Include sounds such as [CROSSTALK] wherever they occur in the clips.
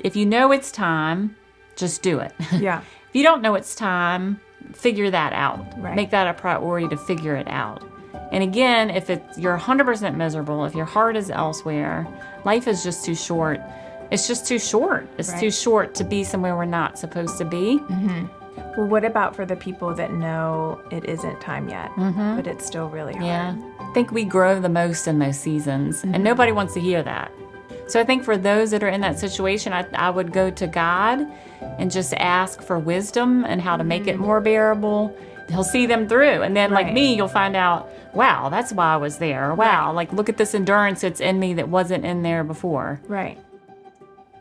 if you know it's time, just do it. [LAUGHS] Yeah. if you don't know it's time, figure that out. Right. Make that a priority to figure it out. And again, if it's you're 100% miserable, if your heart is elsewhere, life is just too short. It's just too short. It's Right. too short to be somewhere we're not supposed to be. Mm-hmm. Well, what about for the people that know it isn't time yet, mm-hmm. but it's still really hard? Yeah. I think we grow the most in those seasons, and mm-hmm. nobody wants to hear that. So I think for those that are in that situation, I, I would go to God and just ask for wisdom and how to make it mm-hmm. more bearable. He'll see them through. And then, like me, you'll find out, wow, that's why I was there. Wow, like look at this endurance that's in me that wasn't in there before. Right.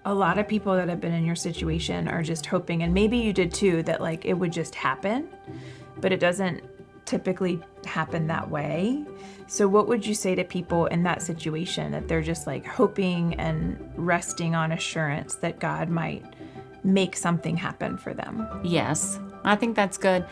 A lot of people that have been in your situation are just hoping, and maybe you did too, that like it would just happen, but it doesn't typically happen that way. So, what would you say to people in that situation that they're just like hoping and resting on assurance that God might make something happen for them? Yes, I think that's good.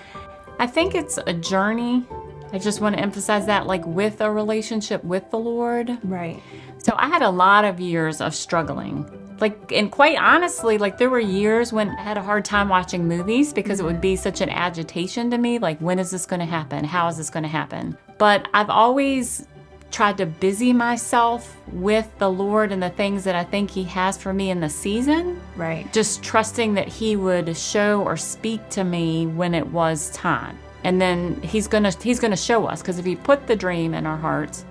I think it's a journey. I just want to emphasize that, like with a relationship with the Lord. Right. So I had a lot of years of struggling. Like, and quite honestly, like there were years when I had a hard time watching movies because it would be such an agitation to me. Like, when is this going to happen? How is this going to happen? But I've always tried to busy myself with the Lord and the things that I think He has for me in the season. Right. Just trusting that He would show or speak to me when it was time. And then He's gonna He's gonna show us because if He put the dream in our hearts,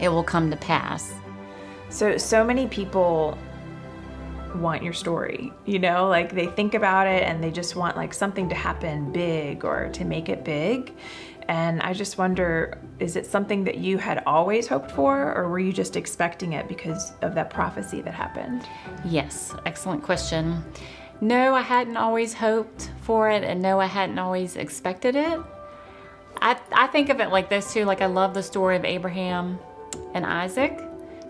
it will come to pass. So, so many people want your story, you know, like they think about it and they just want like something to happen big or to make it big. And I just wonder is it something that you had always hoped for, or were you just expecting it because of that prophecy that happened? Yes, excellent question. No, I hadn't always hoped for it, and no, I hadn't always expected it. I, I think of it like this too. Like, I love the story of Abraham and Isaac.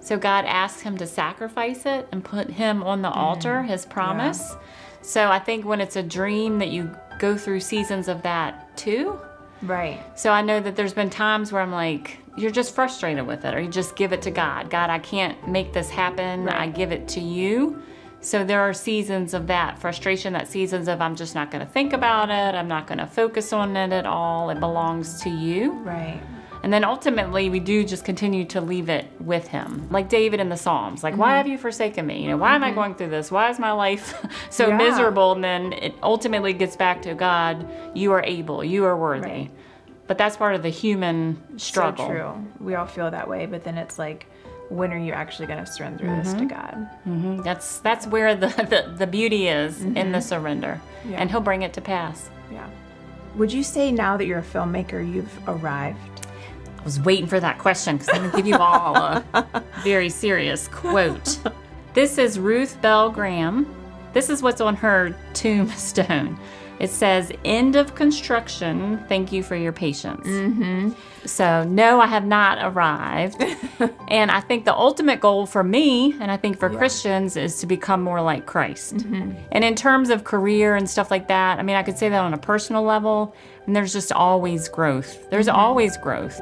So, God asked him to sacrifice it and put him on the mm. altar, his promise. So, I think when it's a dream that you go through seasons of that too. Right. So I know that there's been times where I'm like, you're just frustrated with it, or you just give it to God. God, I can't make this happen. Right. I give it to you. So there are seasons of that frustration, that seasons of I'm just not going to think about it. I'm not going to focus on it at all. It belongs to you. Right. And then ultimately, we do just continue to leave it with Him. Like David in the Psalms, like, Mm-hmm. why have you forsaken me? You know, why am I going through this? Why is my life [LAUGHS] so Yeah. miserable? And then it ultimately gets back to God, you are able, you are worthy. Right. But that's part of the human struggle. So true. We all feel that way, but then it's like, when are you actually going to surrender this to God? Mhm. That's that's where the, [LAUGHS] the, the beauty is in Mm-hmm. the surrender. Yeah. And He'll bring it to pass. Yeah. Would you say now that you're a filmmaker, you've arrived? I was waiting for that question because I'm going to give you all a [LAUGHS] very serious quote. This is Ruth Bell Graham. This is what's on her tombstone. It says, End of construction. Thank you for your patience. Mm-hmm. So, no, I have not arrived. [LAUGHS] and I think the ultimate goal for me, and I think for Christians, is to become more like Christ. And in terms of career and stuff like that, I mean, I could say that on a personal level, and there's just always growth. There's always growth.